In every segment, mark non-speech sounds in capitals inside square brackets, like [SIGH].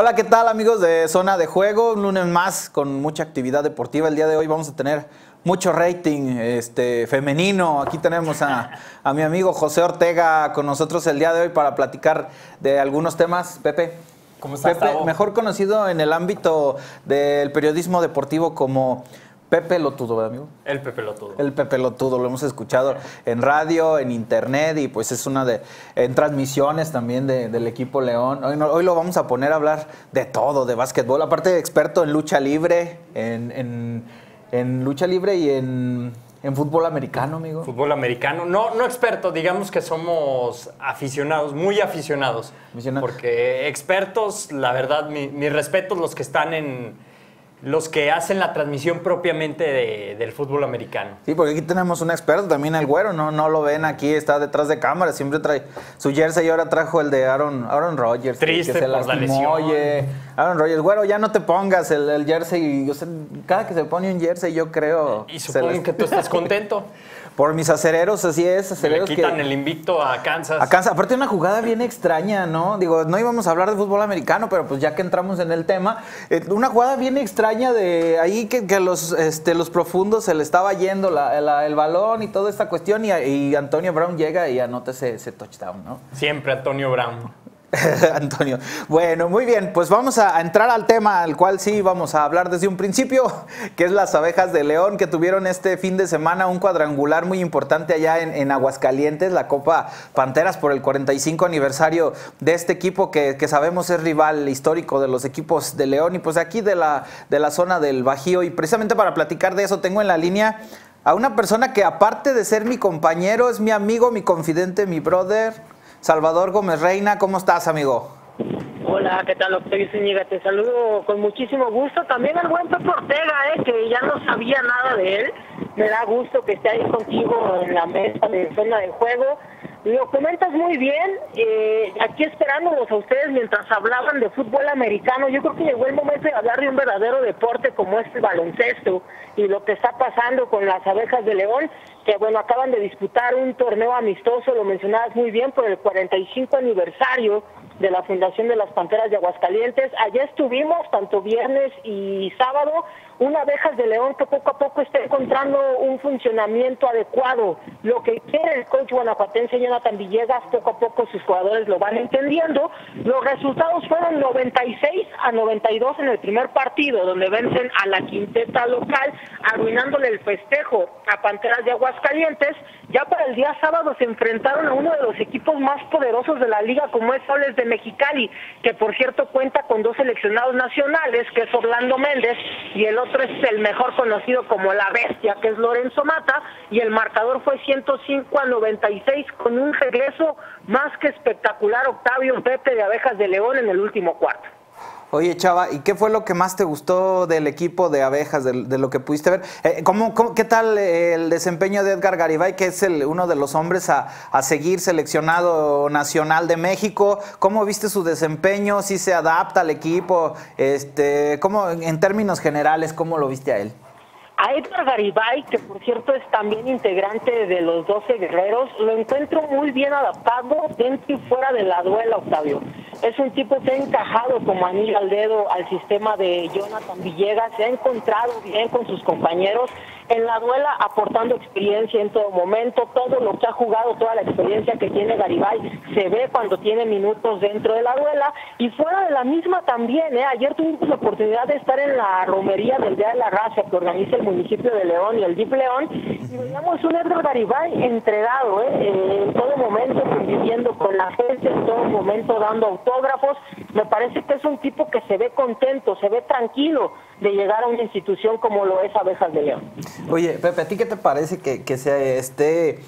Hola, ¿qué tal amigos de Zona de Juego? Un lunes más con mucha actividad deportiva. El día de hoy vamos a tener mucho rating este, femenino. Aquí tenemos a, mi amigo José Ortega con nosotros el día de hoy para platicar de algunos temas. Pepe. ¿Cómo estás, Pepe, mejor conocido en el ámbito del periodismo deportivo como Pepe Lotudo, ¿verdad, amigo? El Pepe Lotudo. El Pepe Lotudo, lo hemos escuchado en radio, en internet y pues es una de, en transmisiones también del equipo León. Hoy, hoy, lo vamos a poner a hablar de todo, de básquetbol, aparte experto en lucha libre, en, lucha libre y en, fútbol americano, amigo. Fútbol americano, no, no experto, digamos que somos aficionados, muy aficionados. Porque expertos, la verdad, mis respetos los que están en los que hacen la transmisión propiamente del fútbol americano. Sí, porque aquí tenemos un experto, también el güero, no, no lo ven aquí, está detrás de cámara, siempre trae su jersey y ahora trajo el de Aaron, Aaron Rodgers. Triste que se por la lesión. Oye, Aaron Rodgers, güero, ya no te pongas el, jersey, cada que se pone un jersey yo creo... Y supongo que tú estás [LAUGHS] contento. Por mis acereros, así es. Acereros Le quitan el invicto a Kansas. A Kansas. Aparte, una jugada bien extraña, ¿no? Digo, no íbamos a hablar de fútbol americano, pero pues ya que entramos en el tema, eh, una jugada bien extraña de ahí que, que los, este, los profundos se le estaba yendo el balón y toda esta cuestión, y, Antonio Brown llega y anota ese, ese touchdown, ¿no? Siempre Antonio Brown. [LAUGHS] Antonio. Bueno, muy bien, pues vamos a entrar al tema al cual sí vamos a hablar desde un principio, [LAUGHS] que es las abejas de León que tuvieron este fin de semana un cuadrangular muy importante allá en, Aguascalientes, la Copa Panteras por el 45 aniversario de este equipo que, sabemos es rival histórico de los equipos de León y pues aquí de la, de la zona del Bajío. Y precisamente para platicar de eso tengo en la línea a una persona que aparte de ser mi compañero, es mi amigo, mi confidente, mi brother Salvador Gómez Reina, ¿cómo estás, amigo? Hola, ¿qué tal, Octavio Zúñiga? Te saludo con muchísimo gusto. También al buen Pepe Ortega, ¿eh? que ya no sabía nada de él. Me da gusto que esté ahí contigo en la mesa de zona de juego. Lo comentas muy bien, eh, aquí esperándolos a ustedes mientras hablaban de fútbol americano, yo creo que llegó el momento de hablar de un verdadero deporte como es el baloncesto y lo que está pasando con las abejas de León, que bueno, acaban de disputar un torneo amistoso, lo mencionabas muy bien, por el 45 aniversario de la Fundación de las Panteras de Aguascalientes. Allá estuvimos, tanto viernes y sábado, una abejas de león que poco a poco está encontrando un funcionamiento adecuado. Lo que quiere el coach guanajuatense Jonathan Villegas, poco a poco sus jugadores lo van entendiendo. Los resultados fueron 96 a 92 en el primer partido, donde vencen a la quinteta local, arruinándole el festejo a Panteras de Aguascalientes. Ya para el día sábado se enfrentaron a uno de los equipos más poderosos de la liga, como es Soles de Mexicali, que por cierto cuenta con dos seleccionados nacionales, que es Orlando Méndez y el otro es el mejor conocido como la bestia, que es Lorenzo Mata, y el marcador fue 105 a 96 con un regreso más que espectacular Octavio Pepe de Abejas de León en el último cuarto. Oye, Chava, ¿y qué fue lo que más te gustó del equipo de abejas, de, lo que pudiste ver? Eh, ¿cómo, qué tal el desempeño de Edgar Garibay, que es el, uno de los hombres a, seguir seleccionado nacional de México? ¿Cómo viste su desempeño? ¿Si se adapta al equipo? Este, ¿cómo, en términos generales, ¿cómo lo viste a él? A Edgar Garibay, que por cierto es también integrante de los 12 guerreros, lo encuentro muy bien adaptado dentro y fuera de la duela, Octavio. Es un tipo que ha encajado como anillo al dedo al sistema de Jonathan Villegas, se ha encontrado bien con sus compañeros en la duela aportando experiencia en todo momento, todo lo que ha jugado, toda la experiencia que tiene Garibay se ve cuando tiene minutos dentro de la duela. Y fuera de la misma también, ¿eh? ayer tuvimos la oportunidad de estar en la romería del Día de la Raza que organiza el municipio de León y el DIP León. Y veíamos un Edgar Garibay entregado, ¿eh? en todo momento conviviendo con la gente, en todo momento dando autógrafos, me parece que es un tipo que se ve contento, se ve tranquilo de llegar a una institución como lo es Abejas de León. Oye, Pepe, ¿a ti qué te parece que, que se esté,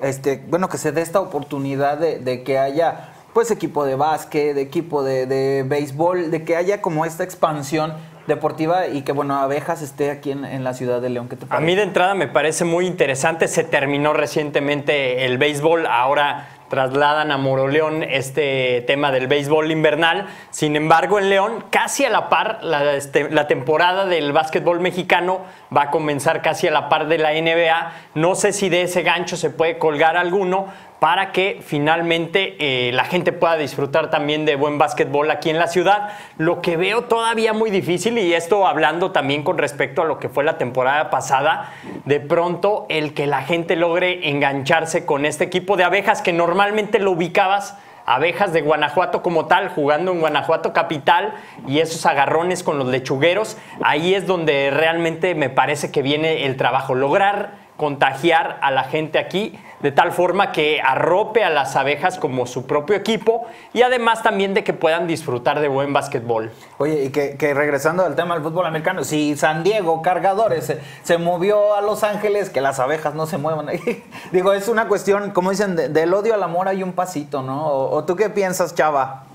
este, bueno, que se dé esta oportunidad de, que haya pues equipo de básquet, de equipo de, de, béisbol, de que haya como esta expansión deportiva y que bueno, Abejas esté aquí en, en la ciudad de León. ¿Qué te A mí de entrada me parece muy interesante, se terminó recientemente el béisbol, ahora trasladan a Moroleón este tema del béisbol invernal. Sin embargo, en León, casi a la par, la, este, la, temporada del básquetbol mexicano va a comenzar casi a la par de la NBA. No sé si de ese gancho se puede colgar alguno, para que finalmente eh, la gente pueda disfrutar también de buen básquetbol aquí en la ciudad. Lo que veo todavía muy difícil, y esto hablando también con respecto a lo que fue la temporada pasada, de pronto el que la gente logre engancharse con este equipo de abejas que normalmente lo ubicabas abejas de Guanajuato como tal, jugando en Guanajuato capital y esos agarrones con los lechugueros, ahí es donde realmente me parece que viene el trabajo, lograr contagiar a la gente aquí de tal forma que arrope a las abejas como su propio equipo y además también de que puedan disfrutar de buen básquetbol. Oye, y que, regresando al tema del fútbol americano, si San Diego Cargadores se, movió a Los Ángeles, que las abejas no se muevan ahí. [LAUGHS] Digo, es una cuestión, como dicen, del odio al amor hay un pasito, ¿no? ¿O, tú qué piensas, Chava?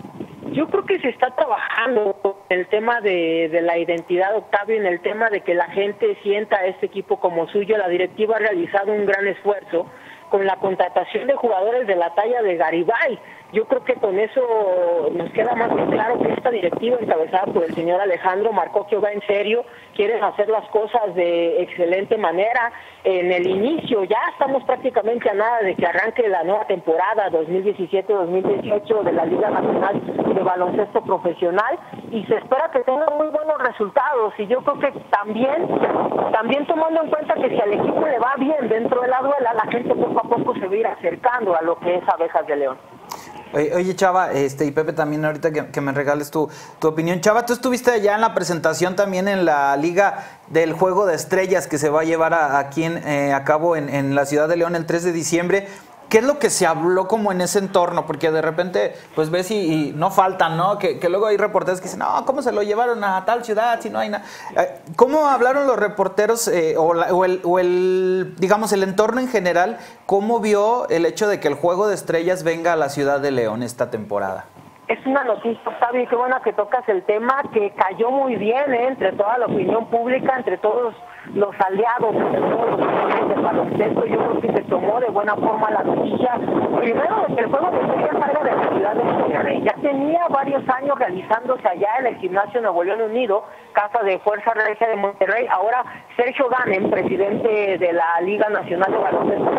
Yo creo que se está trabajando en el tema de, de, la identidad, Octavio, en el tema de que la gente sienta a este equipo como suyo. La directiva ha realizado un gran esfuerzo con la contratación de jugadores de la talla de Garibay. Yo creo que con eso nos queda más claro que esta directiva encabezada por el señor Alejandro marcó que va en serio, quieren hacer las cosas de excelente manera. En el inicio ya estamos prácticamente a nada de que arranque la nueva temporada 2017-2018 de la Liga Nacional de Baloncesto Profesional y se espera que tenga muy buenos resultados y yo creo que también también tomando en cuenta que si al equipo le va bien dentro de la duela, la gente poco a poco se va a ir acercando a lo que es Abejas de León. Oye, Chava, este, y Pepe también ahorita que, me regales tu, tu, opinión. Chava, tú estuviste allá en la presentación también en la Liga del Juego de Estrellas que se va a llevar aquí en, eh, a cabo en, en, la ciudad de León el 3 de diciembre. ¿Qué es lo que se habló como en ese entorno? Porque de repente, pues ves y, no faltan, ¿no? Que, luego hay reporteros que dicen, no, ¿cómo se lo llevaron a tal ciudad si no hay nada? Eh, ¿Cómo hablaron los reporteros eh, o, el, o, el, digamos, el entorno en general? ¿Cómo vio el hecho de que el Juego de Estrellas venga a la ciudad de León esta temporada? Es una noticia, Octavio, qué buena que tocas el tema, que cayó muy bien ¿eh? entre toda la opinión pública, entre todos los aliados, entre todos los del baloncesto. Yo creo que se tomó de buena forma la noticia. Primero, de el juego de estrellas salga de la ciudad de Monterrey. Ya tenía varios años realizándose allá en el gimnasio Nuevo León Unido, casa de Fuerza Regia de Monterrey. Ahora, Sergio Ganem, presidente de la Liga Nacional de Baloncesto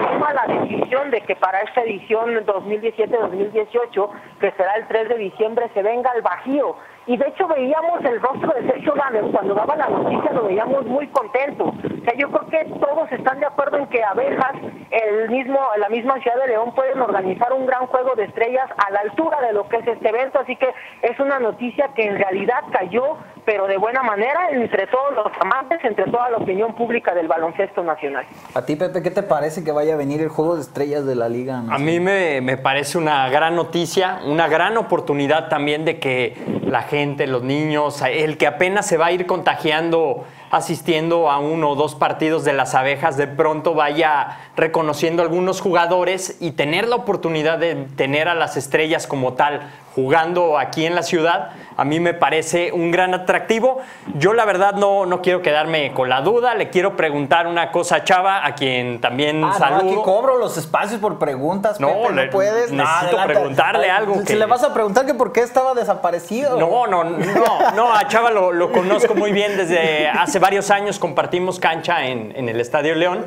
toma la decisión de que para esta edición 2017-2018 que será el 3 de diciembre, se venga al Bajío. Y de hecho veíamos el rostro de Sergio Gámez cuando daba la noticia, lo veíamos muy contento. O sea, yo creo que todos están de acuerdo en que Abejas, el mismo, la misma ciudad de León, pueden organizar un gran juego de estrellas a la altura de lo que es este evento. Así que es una noticia que en realidad cayó, pero de buena manera, entre todos los amantes, entre toda la opinión pública del baloncesto nacional. A ti, Pepe, ¿qué te parece que vaya a venir el juego de estrellas de la Liga? A mí me, me parece una gran noticia, una gran oportunidad también de que la gente, los niños, el que apenas se va a ir contagiando asistiendo a uno o dos partidos de las abejas, de pronto vaya reconociendo algunos jugadores y tener la oportunidad de tener a las estrellas como tal jugando aquí en la ciudad, a mí me parece un gran atractivo. Yo la verdad no, no quiero quedarme con la duda, le quiero preguntar una cosa a Chava, a quien también ah, saludo. aquí cobro los espacios por preguntas, no, no puedes. Necesito preguntarle algo. Si le vas a preguntar que por qué estaba desaparecido. No, no, no, no, a Chava lo, lo [LAUGHS] conozco muy bien desde hace varios años, compartimos cancha en, en el Estadio León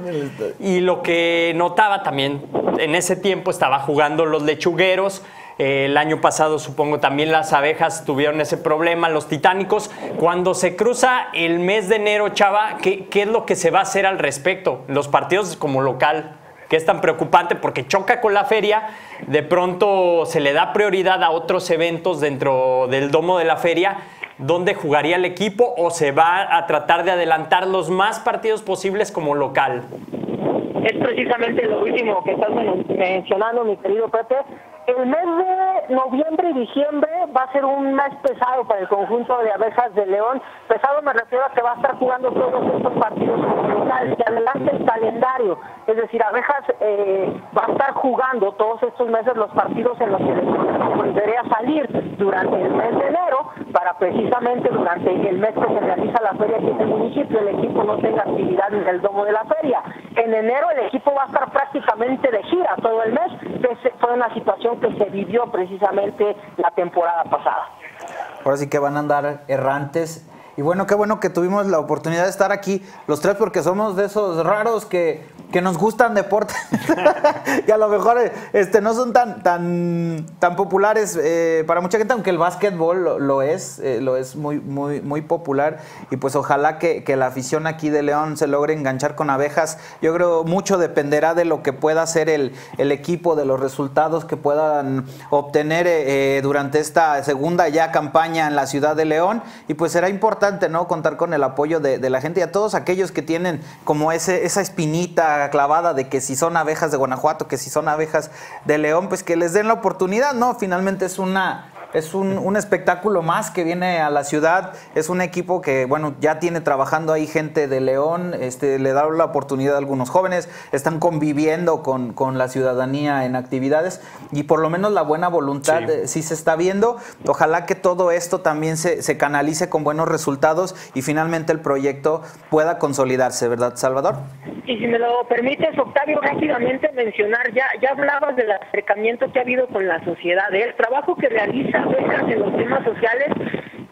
y lo que notaba también, en ese tiempo estaba jugando los lechugueros, el año pasado supongo también las abejas tuvieron ese problema, los titánicos. Cuando se cruza el mes de enero, Chava, ¿qué, es lo que se va a hacer al respecto? Los partidos como local, que es tan preocupante porque choca con la feria, de pronto se le da prioridad a otros eventos dentro del domo de la feria. ¿Dónde jugaría el equipo o se va a tratar de adelantar los más partidos posibles como local? Es precisamente lo último que estás mencionando, mi querido Pepe el mes de noviembre y diciembre va a ser un mes pesado para el conjunto de abejas de León. Pesado me refiero a que va a estar jugando todos estos partidos locales, que adelante el calendario. Es decir, abejas eh, va a estar jugando todos estos meses los partidos en los que debería salir durante el mes de enero para precisamente durante el mes que se realiza la feria aquí en el municipio el equipo no tenga actividad en el domo de la feria. En enero el equipo va a estar prácticamente de gira todo el mes. Fue una situación que se vivió precisamente la temporada pasada. Ahora sí que van a andar errantes. Y bueno, qué bueno que tuvimos la oportunidad de estar aquí los tres porque somos de esos raros que que nos gustan deportes. [LAUGHS] Y a lo mejor este, no son tan, tan, tan populares eh, para mucha gente, aunque el básquetbol lo, es, eh, lo es muy, muy, muy popular. Y pues ojalá que, la afición aquí de León se logre enganchar con abejas. Yo creo mucho dependerá de lo que pueda hacer el, el equipo, de los resultados que puedan obtener eh, durante esta segunda ya campaña en la ciudad de León. Y pues será importante no contar con el apoyo de, de la gente y a todos aquellos que tienen como ese, esa espinita clavada de que si son abejas de Guanajuato, que si son abejas de León, pues que les den la oportunidad, ¿no? Finalmente es una es un, espectáculo más que viene a la ciudad. Es un equipo que, bueno, ya tiene trabajando ahí gente de León, este, le da la oportunidad a algunos jóvenes, están conviviendo con, la ciudadanía en actividades y por lo menos la buena voluntad sí, se está viendo. Ojalá que todo esto también se, se canalice con buenos resultados y finalmente el proyecto pueda consolidarse, ¿verdad, Salvador? Y si me lo permites, Octavio, rápidamente mencionar, ya, ya hablabas del acercamiento que ha habido con la sociedad, el trabajo que realiza en los temas sociales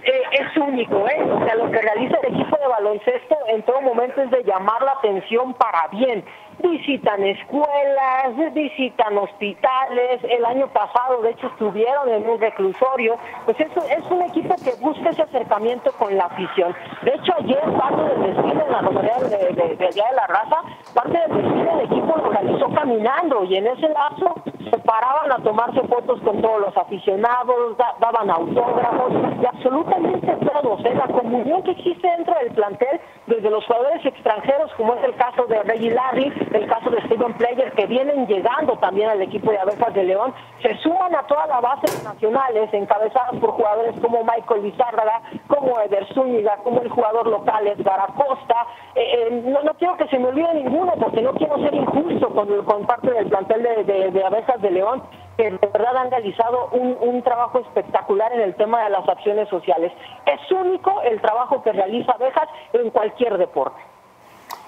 eh, es único, ¿eh? O sea, lo que realiza el equipo de baloncesto en todo momento es de llamar la atención para bien visitan escuelas, visitan hospitales, el año pasado de hecho estuvieron en un reclusorio, pues eso es un equipo que busca ese acercamiento con la afición. De hecho ayer parte del desfile en la romería de, Día de la Raza, parte del desfile el equipo lo realizó caminando y en ese lazo se paraban a tomarse fotos con todos los aficionados, daban autógrafos y absolutamente todos, ¿eh? la comunión que existe dentro del plantel, desde los jugadores extranjeros como es el caso de Reggie Larry, el caso de Steven Player, que vienen llegando también al equipo de Abejas de León, se suman a todas las bases nacionales encabezadas por jugadores como Michael Lizárraga, como Eder Zúñiga, como el jugador local Edgar Acosta. Eh, eh, no, quiero que se me olvide ninguno porque no quiero ser injusto con, parte del plantel de, Abejas de León que de verdad han realizado un, un, trabajo espectacular en el tema de las acciones sociales. Es único el trabajo que realiza Abejas en cualquier deporte.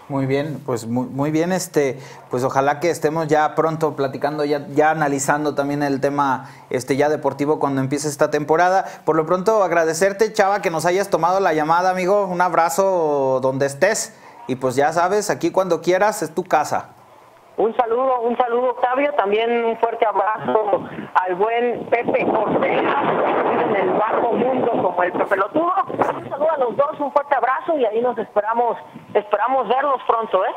Muy bien, pues muy, bien, este, pues ojalá que estemos ya pronto platicando, ya, ya analizando también el tema este, ya deportivo cuando empiece esta temporada. Por lo pronto agradecerte, Chava, que nos hayas tomado la llamada, amigo. Un abrazo donde estés. Y pues ya sabes, aquí cuando quieras es tu casa. Un saludo, un saludo Octavio, también un fuerte abrazo al buen Pepe Cortega, en el bajo mundo como el Pepe Lotudo. Un saludo a los dos, un fuerte abrazo y ahí nos esperamos, esperamos verlos pronto, ¿eh?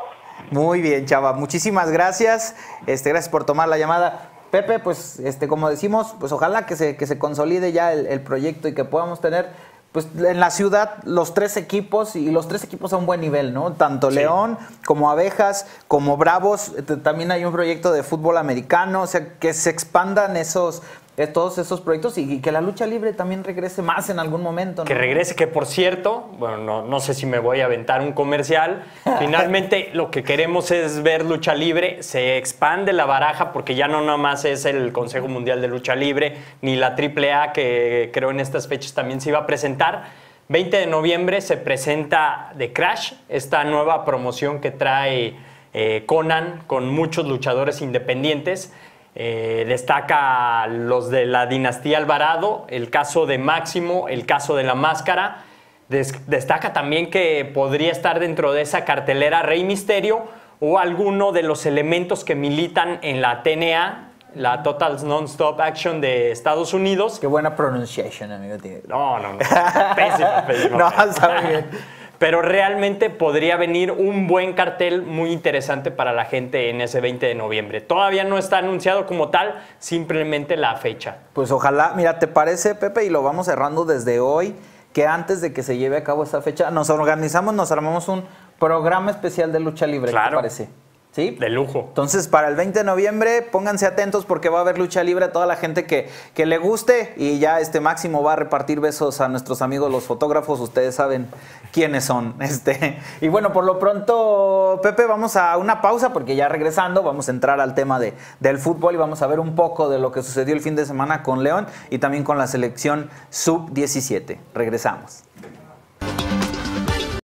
Muy bien, Chava, muchísimas gracias. Este, gracias por tomar la llamada. Pepe, pues este, como decimos, pues ojalá que se, que se consolide ya el, el proyecto y que podamos tener pues en la ciudad los tres equipos y los tres equipos a un buen nivel, ¿no? Tanto León como Abejas, como Bravos, también hay un proyecto de fútbol americano, o sea, que se expandan esos todos esos proyectos y, que la lucha libre también regrese más en algún momento. Que regrese, que por cierto, bueno, no, no sé si me voy a aventar un comercial. [LAUGHS] Finalmente, lo que queremos es ver lucha libre, se expande la baraja porque ya no nada más es el Consejo Mundial de Lucha Libre ni la AAA que creo en estas fechas también se iba a presentar. 20 de noviembre se presenta The Crash, esta nueva promoción que trae eh, Conan con muchos luchadores independientes. Eh, destaca los de la dinastía Alvarado, el caso de Máximo, el caso de la máscara. destaca también que podría estar dentro de esa cartelera Rey Misterio o alguno de los elementos que militan en la TNA, la Total Non-Stop Action de Estados Unidos. Qué buena pronunciación, amigo. No, no, no. Pésimo, pésimo. [LAUGHS] no, está bien pero realmente podría venir un buen cartel muy interesante para la gente en ese 20 de noviembre. Todavía no está anunciado como tal, simplemente la fecha. Pues ojalá, mira, ¿te parece, Pepe? Y lo vamos cerrando desde hoy, que antes de que se lleve a cabo esta fecha, nos organizamos, nos armamos un programa especial de lucha libre. ¿Qué te parece? ¿Sí? De lujo. Entonces, para el 20 de noviembre, pónganse atentos porque va a haber lucha libre a toda la gente que, que le guste y ya este Máximo va a repartir besos a nuestros amigos los fotógrafos, ustedes saben quiénes son. [LAUGHS] Este. Y bueno, por lo pronto, Pepe, vamos a una pausa porque ya regresando vamos a entrar al tema de, del fútbol y vamos a ver un poco de lo que sucedió el fin de semana con León y también con la selección sub-17. Regresamos.